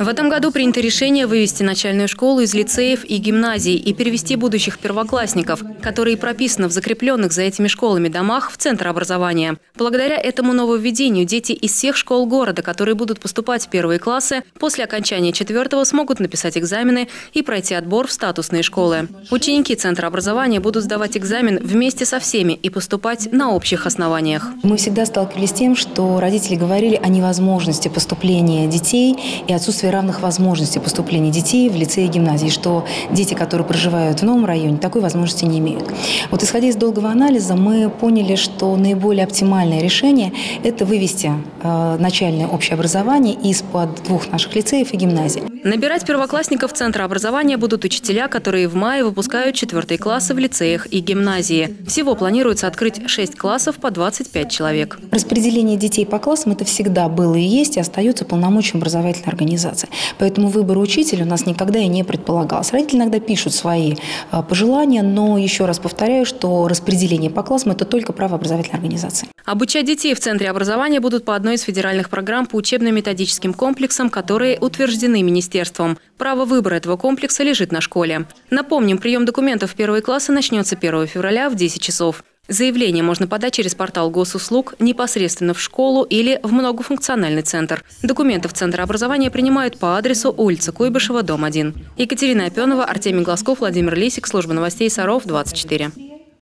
В этом году принято решение вывести начальную школу из лицеев и гимназий и перевести будущих первоклассников, которые прописаны в закрепленных за этими школами домах, в Центр образования. Благодаря этому нововведению дети из всех школ города, которые будут поступать в первые классы, после окончания четвертого смогут написать экзамены и пройти отбор в статусные школы. Ученики Центра образования будут сдавать экзамен вместе со всеми и поступать на общих основаниях. Мы всегда сталкивались с тем, что родители говорили о невозможности поступления детей и отсутствии равных возможностей поступления детей в лицеи и гимназии, что дети, которые проживают в новом районе, такой возможности не имеют. Вот исходя из долгого анализа, мы поняли, что наиболее оптимальное решение – это вывести э, начальное общее образование из-под двух наших лицеев и гимназий. Набирать первоклассников Центра образования будут учителя, которые в мае выпускают четвертые классы в лицеях и гимназии. Всего планируется открыть 6 классов по 25 человек. Распределение детей по классам – это всегда было и есть, и остается полномочием образовательной организации. Поэтому выбор учителя у нас никогда и не предполагался. Родители иногда пишут свои а, пожелания, но еще раз повторяю, что распределение по классам – это только право образовательной организации. Обучать детей в Центре образования будут по одной из федеральных программ по учебно-методическим комплексам, которые утверждены министерством. Право выбора этого комплекса лежит на школе. Напомним, прием документов в первые классы начнется 1 февраля в 10 часов. Заявление можно подать через портал госуслуг непосредственно в школу или в многофункциональный центр. Документы в Центр образования принимают по адресу улица Куйбышева, дом 1. Екатерина Опенова, Артемий Глазков, Владимир Лисик, служба новостей Саров, 24.